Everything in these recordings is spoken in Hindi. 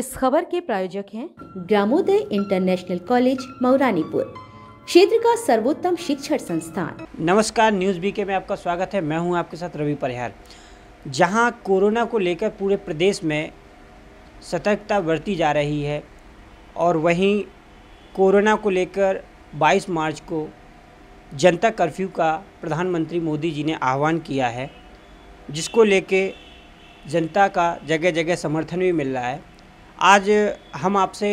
इस खबर के प्रायोजक हैं ग्रामोदय इंटरनेशनल कॉलेज मौरानीपुर क्षेत्र का सर्वोत्तम शिक्षण संस्थान। नमस्कार, न्यूज़ बीके में आपका स्वागत है। मैं हूँ आपके साथ रवि परिहार। जहाँ कोरोना को लेकर पूरे प्रदेश में सतर्कता बरती जा रही है और वहीं कोरोना को लेकर 22 मार्च को जनता कर्फ्यू का प्रधानमंत्री मोदी जी ने आह्वान किया है, जिसको लेके जनता का जगह जगह समर्थन भी मिल रहा है। आज हम आपसे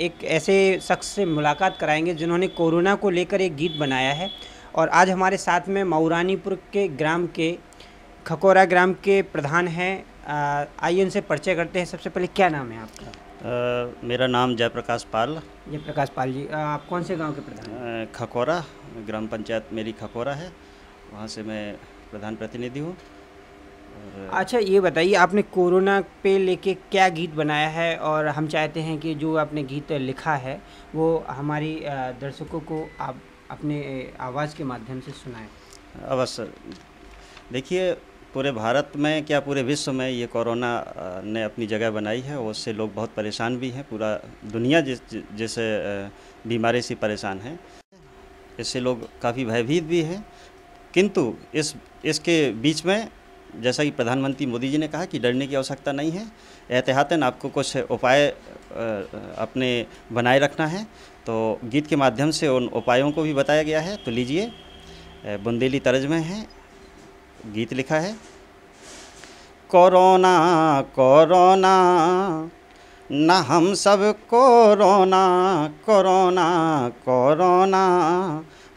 एक ऐसे शख्स से मुलाकात कराएँगे जिन्होंने कोरोना को लेकर एक गीत बनाया है और आज हमारे साथ में मऊरानीपुर के ग्राम के खकोरा ग्राम के प्रधान हैं। आइए उनसे परिचय करते हैं। सबसे पहले क्या नाम है आपका? आ, मेरा नाम जयप्रकाश पाल। जयप्रकाश पाल जी आप कौन से गाँव के प्रधान खकोरा ग्राम पंचायत मेरी खकोरा है। वहाँ से मैं प्रधान प्रतिनिधि हूँ। अच्छा ये बताइए आपने कोरोना पे लेके क्या गीत बनाया है? और हम चाहते हैं कि जो आपने गीत लिखा है वो हमारी दर्शकों को आप अपने आवाज़ के माध्यम से सुनाएँ। अवश्य। देखिए पूरे भारत में क्या पूरे विश्व में ये कोरोना ने अपनी जगह बनाई है? उससे लोग बहुत परेशान भी हैं। पूरा दुनिया जिस जैसे बीमारी से परेशान है। इससे लोग काफ़ी भयभीत भी हैं। किंतु इस इसके बीच में जैसा कि प्रधानमंत्री मोदी जी ने कहा कि डरने की आवश्यकता नहीं है, एहतियातन आपको कुछ उपाय अपने बनाए रखना है। तो गीत के माध्यम से उन उपायों को भी बताया गया है। तो लीजिए बुंदेली तर्ज में है, गीत लिखा है। कोरोना कोरोना, न हम सब कोरोना कोरोना कोरोना,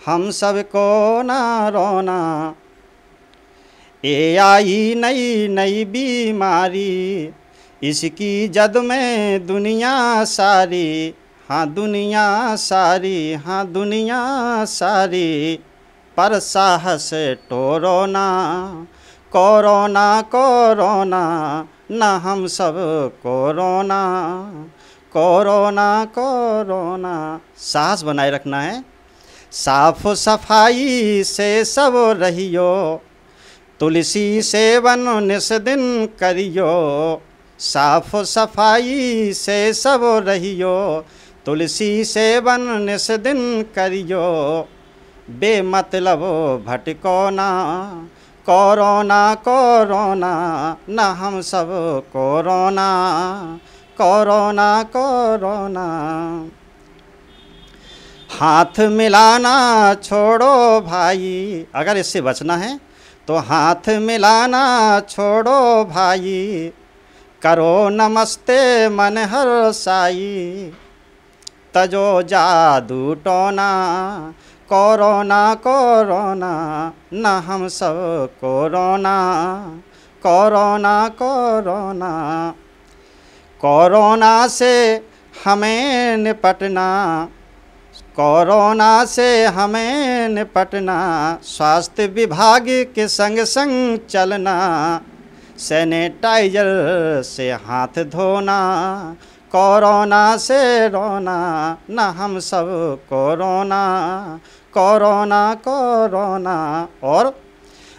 हम सबको ना रोना। ए आई नई नई बीमारी, इसकी जद में दुनिया सारी। हाँ दुनिया सारी हाँ दुनिया सारी। पर साहस टोरोना कोरोना कोरोना न हम सब कोरोना कोरोना कोरोना साहस बनाए रखना है। साफ़ सफ़ाई से सब रहियो। तुलसी सेवन निस दिन करियो, साफ़ सफ़ाई से सब रहियो। तुलसी सेवन निस दिन करियो, बेमतलब भटको ना कोरोना कोरोना, न हम सब कोरोना कोरोना कोरोना। हाथ मिलाना छोड़ो भाई, अगर इससे बचना है तो हाथ मिलाना छोड़ो भाई। करो नमस्ते मन हर साई। तजो जादू टोना कोरोना कोरोना न हम सब कोरोना कोरोना कोरोना कोरोना से हमें निपटना। कोरोना से हमें निपटना, स्वास्थ्य विभाग के संग संग चलना, सैनिटाइजर से हाथ धोना, कोरोना से रोना, न हम सब कोरोना कोरोना कोरोना, और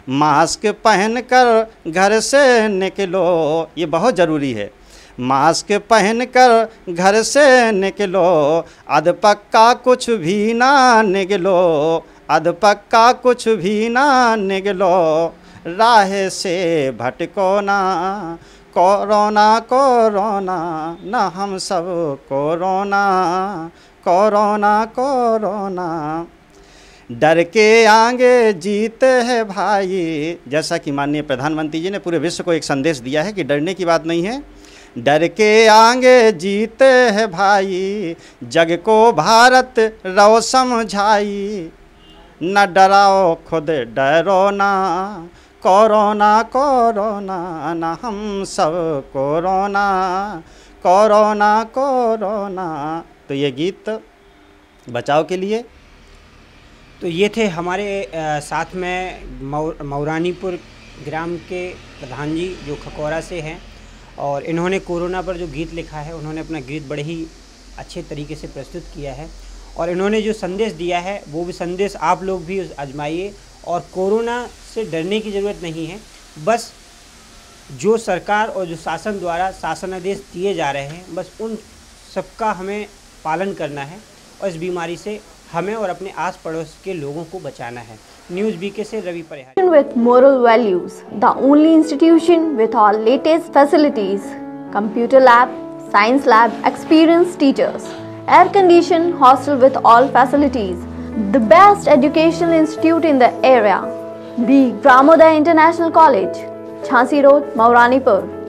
मास्क पहनकर घर से निकलो, ये बहुत ज़रूरी है। मास्क पहनकर घर से निकलो। अध पक्का कुछ भी ना निकलो अध पक्का कुछ भी ना निकलो राह से भटको ना। कोरोना कोरोना, न हम सब कोरोना। Corona corona. डर के आगे जीते हैं भाई। जैसा कि माननीय प्रधानमंत्री जी ने पूरे विश्व को एक संदेश दिया है कि डरने की बात नहीं है। डर के आगे जीते है भाई। जग को भारत रो समझाई। न डराओ खुद, डरो ना। कोरोना कोरोना न हम सब कोरोना कोरोना कोरोना तो ये गीत बचाव के लिए। तो ये थे हमारे साथ में मौ, मौरानीपुर ग्राम के प्रधान जी जो खकोरा से हैं। और इन्होंने कोरोना पर जो गीत लिखा है, उन्होंने अपना गीत बड़े ही अच्छे तरीके से प्रस्तुत किया है। और इन्होंने जो संदेश दिया है, वो भी संदेश आप लोग भी आजमाइए। और कोरोना से डरने की ज़रूरत नहीं है, बस जो सरकार और जो शासन द्वारा शासनादेश दिए जा रहे हैं, बस उन सबका हमें पालन करना है और इस बीमारी से हमें और अपने आस पड़ोस के लोगों को बचाना है। न्यूज़ बीके से Ravi Parihar. With moral values the only institution with all latest facilities computer lab science lab experience teachers air condition hostel with all facilities the best educational institute in the area the Gramodaya international college Jhansi road Mauranipur